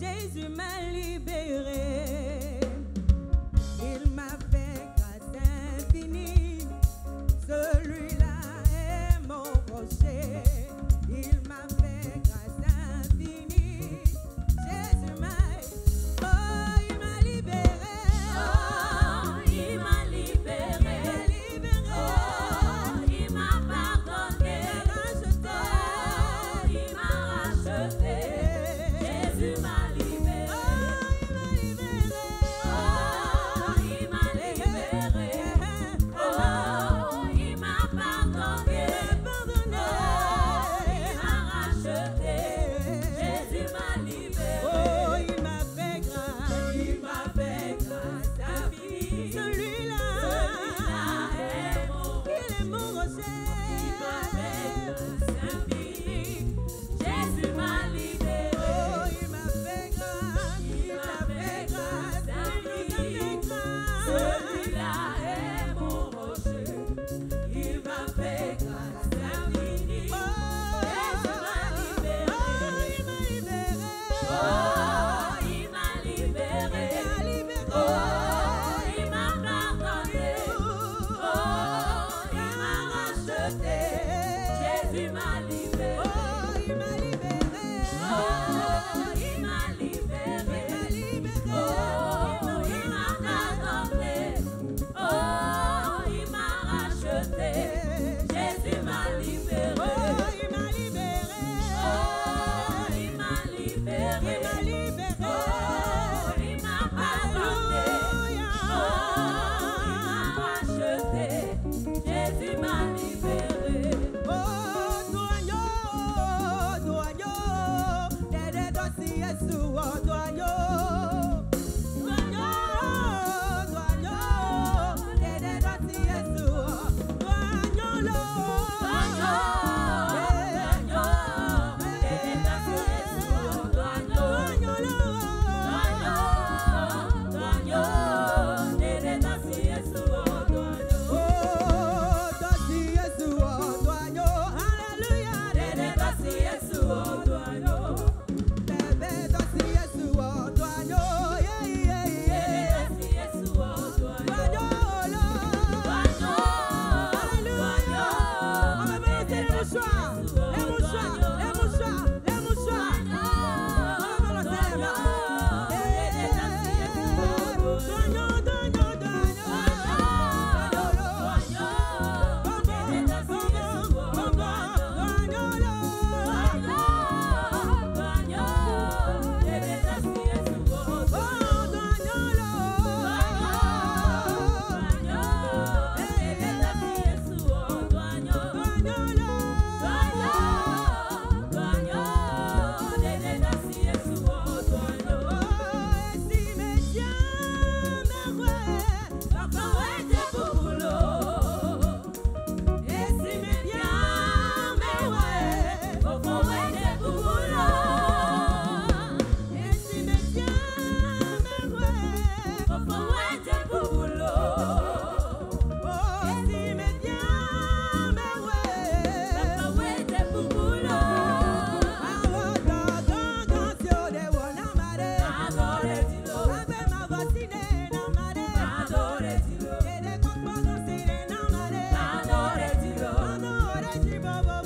Jésus m'a libéré. love